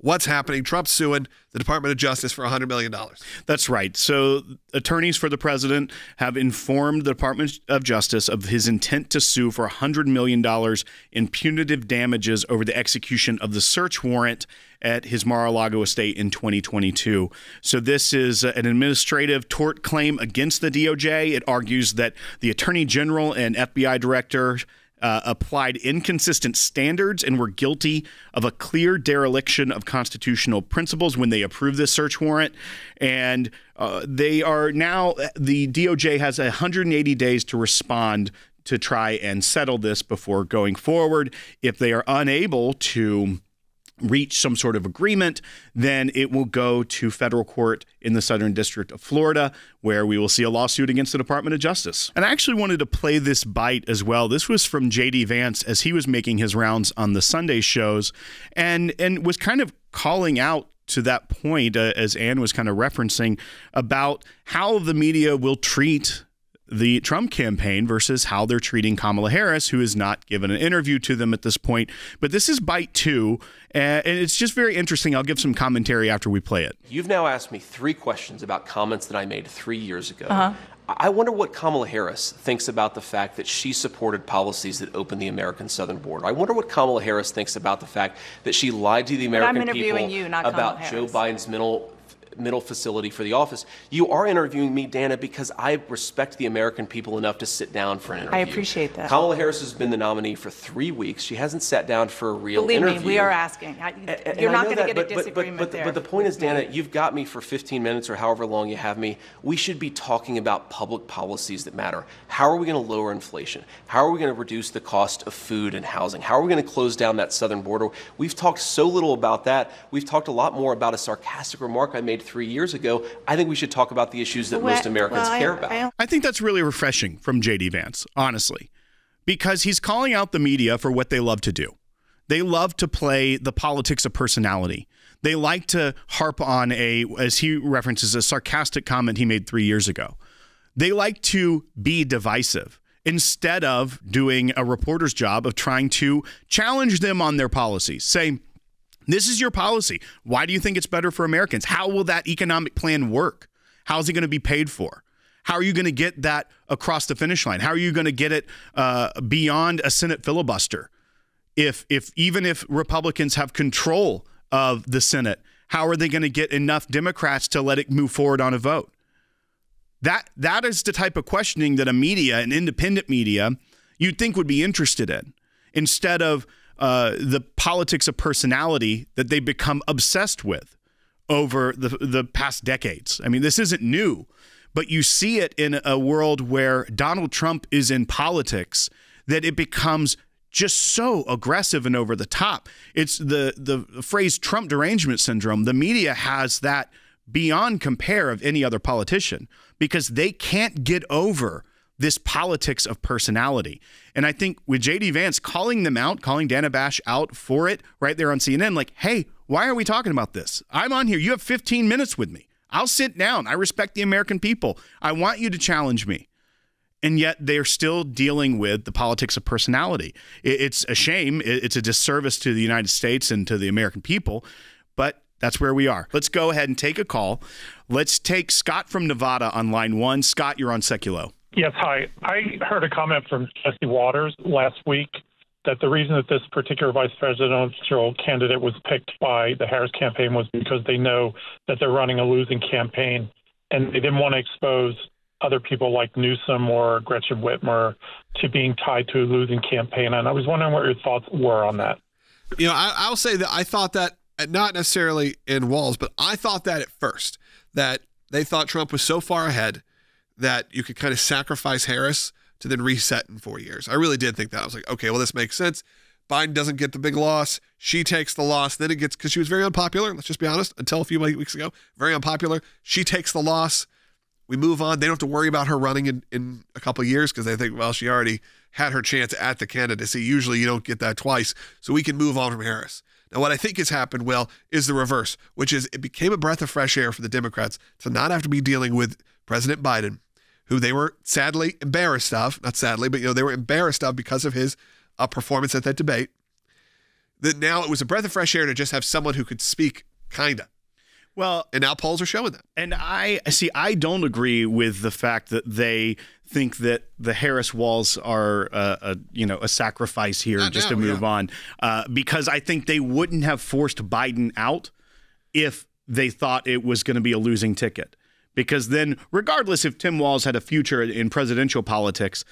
what's happening. Trump's suing the Department of Justice for $100 million. That's right. So, attorneys for the president have informed the Department of Justice of his intent to sue for $100 million in punitive damages over the execution of the search warrant at his Mar a Lago estate in 2022. So, this is an administrative tort claim against the DOJ. It argues that the attorney general and FBI director uh, applied inconsistent standards and were guilty of a clear dereliction of constitutional principles when they approved this search warrant. And uh, they are now, the DOJ has 180 days to respond to try and settle this before going forward. If they are unable to, reach some sort of agreement, then it will go to federal court in the Southern District of Florida, where we will see a lawsuit against the Department of Justice. And I actually wanted to play this bite as well. This was from JD Vance as he was making his rounds on the Sunday shows and and was kind of calling out to that point, uh, as Anne was kind of referencing, about how the media will treat the Trump campaign versus how they're treating Kamala Harris, who has not given an interview to them at this point. But this is bite two, and it's just very interesting. I'll give some commentary after we play it. You've now asked me three questions about comments that I made three years ago. Uh-huh. I wonder what Kamala Harris thinks about the fact that she supported policies that opened the American southern border. I wonder what Kamala Harris thinks about the fact that she lied to the American people you, not about Joe Biden's mental middle facility for the office. You are interviewing me, Dana, because I respect the American people enough to sit down for an interview. I appreciate that. Kamala Harris has been the nominee for three weeks. She hasn't sat down for a real Believe interview. me, we are asking. I, and, you're and not going to get but, a disagreement but, but, there. But the point is, Dana, you've got me for 15 minutes or however long you have me. We should be talking about public policies that matter. How are we going to lower inflation? How are we going to reduce the cost of food and housing? How are we going to close down that southern border? We've talked so little about that. We've talked a lot more about a sarcastic remark I made three years ago I think we should talk about the issues that well, most Americans well, care about. I, I think that's really refreshing from JD Vance, honestly, because he's calling out the media for what they love to do. They love to play the politics of personality. They like to harp on a, as he references, a sarcastic comment he made three years ago. They like to be divisive instead of doing a reporter's job of trying to challenge them on their policies. Say, this is your policy. Why do you think it's better for Americans? How will that economic plan work? How is it going to be paid for? How are you going to get that across the finish line? How are you going to get it uh, beyond a Senate filibuster? If, if even if Republicans have control of the Senate, how are they going to get enough Democrats to let it move forward on a vote? That that is the type of questioning that a media, an independent media, you'd think would be interested in, instead of uh, the politics of personality that they become obsessed with over the the past decades. I mean, this isn't new, but you see it in a world where Donald Trump is in politics that it becomes just so aggressive and over the top. It's the the phrase Trump derangement syndrome. The media has that beyond compare of any other politician because they can't get over this politics of personality. And I think with JD Vance calling them out, calling Dana Bash out for it right there on CNN, like, hey, why are we talking about this? I'm on here. You have 15 minutes with me. I'll sit down. I respect the American people. I want you to challenge me. And yet they're still dealing with the politics of personality. It's a shame. It's a disservice to the United States and to the American people. But that's where we are. Let's go ahead and take a call. Let's take Scott from Nevada on line one. Scott, you're on Sekulow. Yes, hi. I heard a comment from Jesse Watters last week that the reason that this particular vice presidential candidate was picked by the Harris campaign was because they know that they're running a losing campaign and they didn't want to expose other people like Newsom or Gretchen Whitmer to being tied to a losing campaign. And I was wondering what your thoughts were on that. You know, I, will say that I thought that, not necessarily in Walz, but I thought that at first, that they thought Trump was so far ahead that you could kind of sacrifice Harris to then reset in four years. I really did think that. I was like, okay, well, this makes sense. Biden doesn't get the big loss. She takes the loss. Then it gets, because she was very unpopular, let's just be honest, until a few weeks ago, very unpopular. She takes the loss. We move on. They don't have to worry about her running in, in a couple years because they think, well, she already had her chance at the candidacy. Usually you don't get that twice. So we can move on from Harris. Now, what I think has happened, well, is the reverse, which is it became a breath of fresh air for the Democrats to not have to be dealing with President Biden who they were sadly embarrassed of, not sadly, but you know, they were embarrassed of because of his uh, performance at that debate. that now it was a breath of fresh air to just have someone who could speak, kinda. Well, And now polls are showing that. And I see. I don't agree with the fact that they think that the Harris Walz are a, a you know a sacrifice here Not just now, to move yeah. on, uh, because I think they wouldn't have forced Biden out if they thought it was going to be a losing ticket. Because then, regardless if Tim Walz had a future in presidential politics,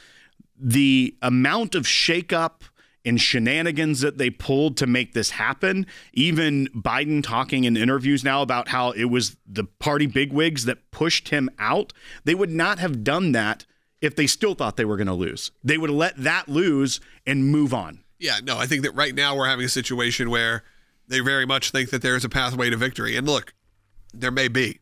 the amount of shakeup and shenanigans that they pulled to make this happen, even Biden talking in interviews now about how it was the party bigwigs that pushed him out, they would not have done that if they still thought they were going to lose. They would let that lose and move on. Yeah, no, I think that right now we're having a situation where they very much think that there's a pathway to victory. And look, there may be.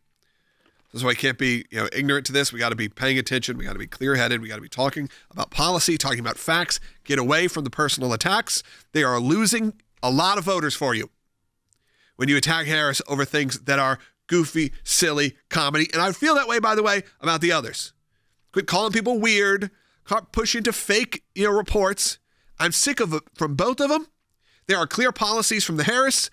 Why I can't be, you know, ignorant to this. We got to be paying attention. We got to be clear-headed. We got to be talking about policy, talking about facts. Get away from the personal attacks. They are losing a lot of voters for you when you attack Harris over things that are goofy, silly, comedy. And I feel that way, by the way, about the others. Quit calling people weird. Start pushing to fake, you know, reports. I'm sick of from both of them. There are clear policies from the Harris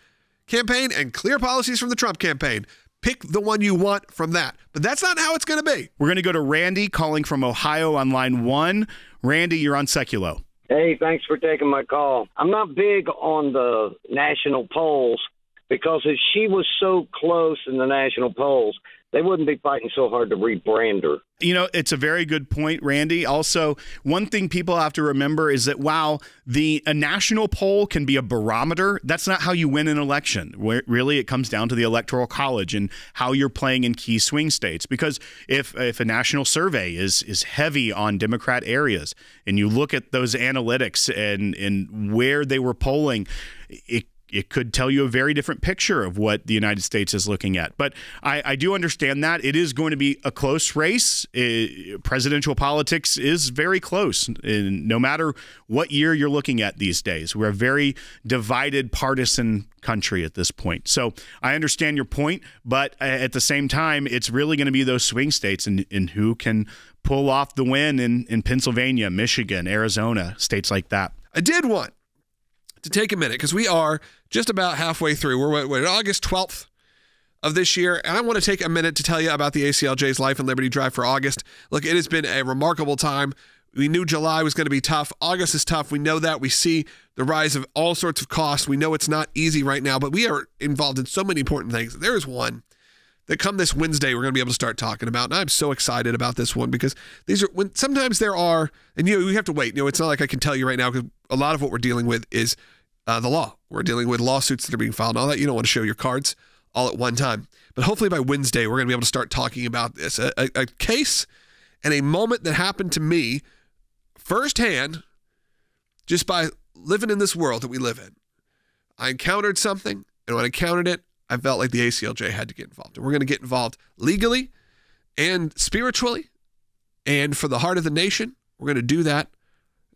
campaign and clear policies from the Trump campaign. Pick the one you want from that. But that's not how it's going to be. We're going to go to Randy calling from Ohio on line one. Randy, you're on Sekulow. Hey, thanks for taking my call. I'm not big on the national polls because if she was so close in the national polls, they wouldn't be fighting so hard to rebrand her. You know, it's a very good point, Randy. Also, one thing people have to remember is that while the a national poll can be a barometer, that's not how you win an election. Where really it comes down to the electoral college and how you're playing in key swing states. Because if if a national survey is is heavy on Democrat areas and you look at those analytics and and where they were polling, it it could tell you a very different picture of what the United States is looking at. But I, I do understand that it is going to be a close race. Eh, presidential politics is very close, and no matter what year you're looking at these days. We're a very divided, partisan country at this point. So I understand your point, but at the same time, it's really going to be those swing states and, and who can pull off the win in, in Pennsylvania, Michigan, Arizona, states like that. I did want to take a minute because we are just about halfway through. We're, we're August 12th of this year, and I want to take a minute to tell you about the ACLJ's Life and Liberty Drive for August. Look, it has been a remarkable time. We knew July was going to be tough. August is tough. We know that. We see the rise of all sorts of costs. We know it's not easy right now, but we are involved in so many important things. There is one that come this Wednesday we're going to be able to start talking about. And I'm so excited about this one because these are when sometimes there are, and you know, we have to wait. You know, it's not like I can tell you right now because a lot of what we're dealing with is uh, the law. We're dealing with lawsuits that are being filed and all that. You don't want to show your cards all at one time. But hopefully by Wednesday, we're going to be able to start talking about this. A, a, a case and a moment that happened to me firsthand just by living in this world that we live in. I encountered something, and when I encountered it, I felt like the ACLJ had to get involved. And we're going to get involved legally and spiritually and for the heart of the nation. We're going to do that.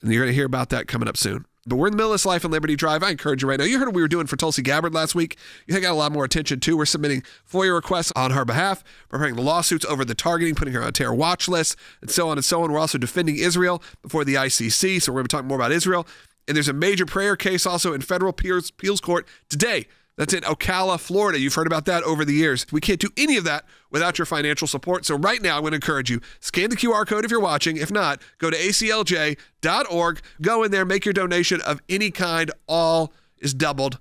And you're going to hear about that coming up soon. But we're in the middle of this Life and Liberty Drive. I encourage you right now. You heard what we were doing for Tulsi Gabbard last week. You got a lot more attention too. We're submitting FOIA requests on her behalf, preparing the lawsuits over the targeting, putting her on terror watch list, and so on and so on. We're also defending Israel before the ICC, so we're going to be talking more about Israel. And there's a major prayer case also in federal appeals court today. That's in Ocala, Florida. You've heard about that over the years. We can't do any of that without your financial support. So right now, I'm going to encourage you, scan the QR code if you're watching. If not, go to aclj.org, go in there, make your donation of any kind. All is doubled